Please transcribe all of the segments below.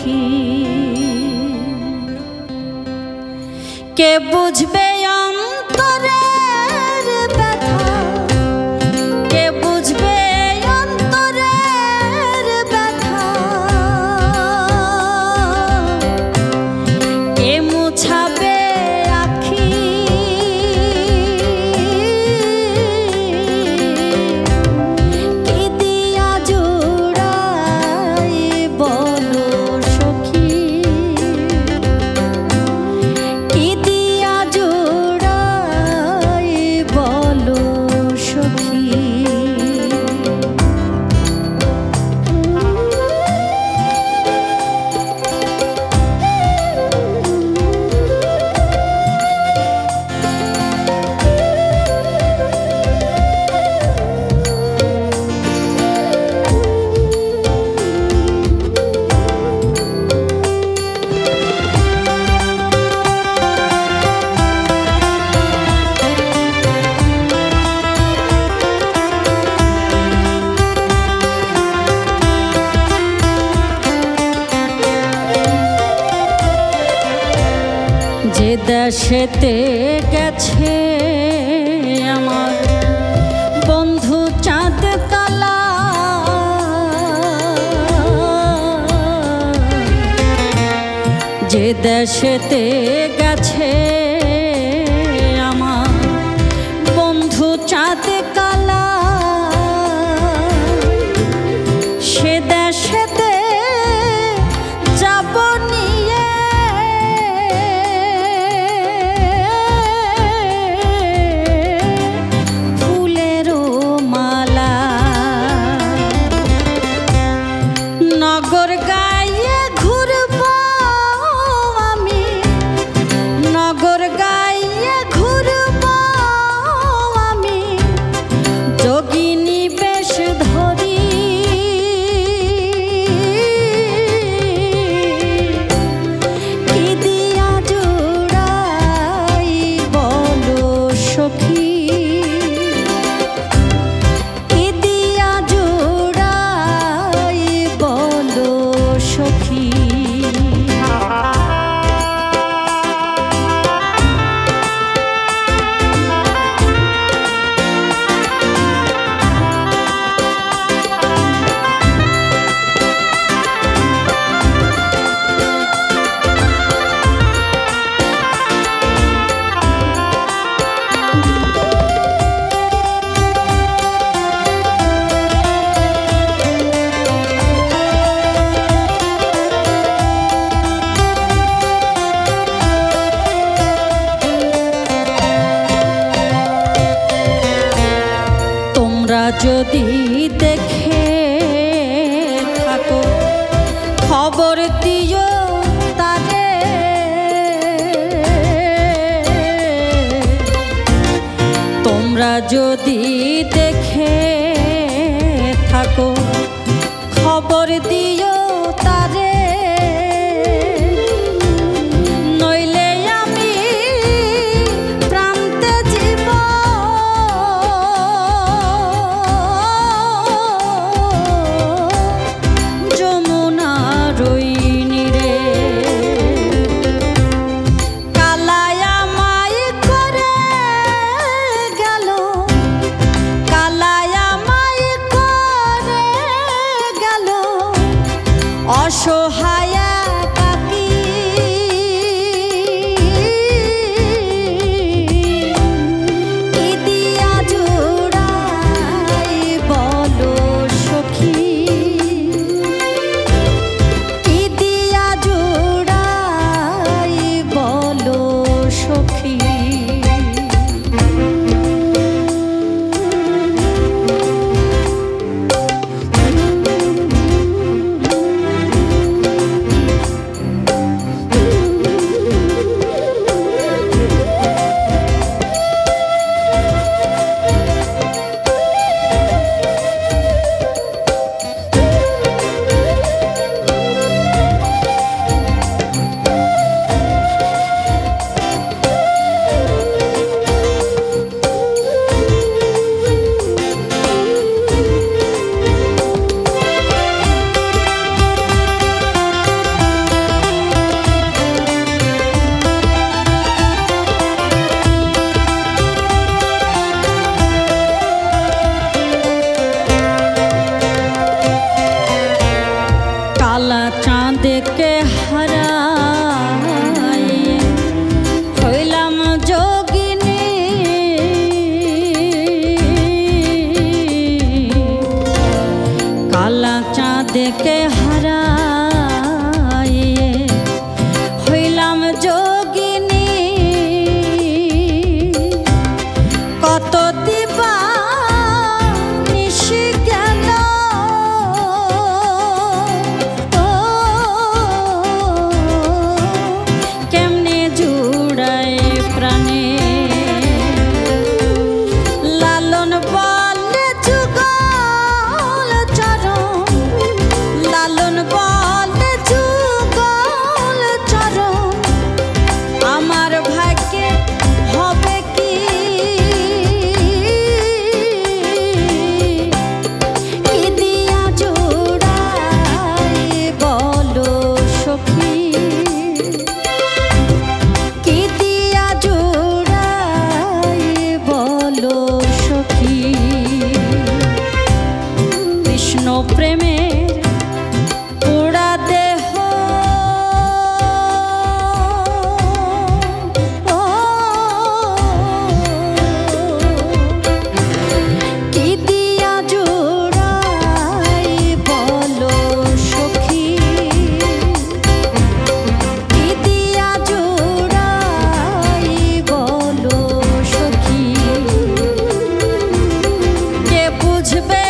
দেখি কে বুঝবে অন্তরে বিদেশেতে গেছে আমার বন্ধু চাঁদ কালা। যে দেশেতে গেছে যদি দেখে থাকো খবর দিও তাকে। তোমরা যদি দেখ हरा বলো সখী কে বুঝবে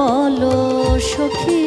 বলো সখী।